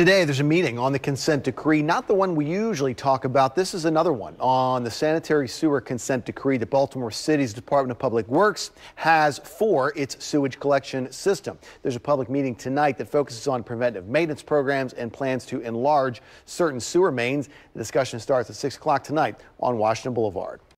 Today, there's a meeting on the consent decree, not the one we usually talk about. This is another one on the sanitary sewer consent decree that Baltimore City's Department of Public Works has for its sewage collection system. There's a public meeting tonight that focuses on preventive maintenance programs and plans to enlarge certain sewer mains. The discussion starts at 6 o'clock tonight on Washington Boulevard.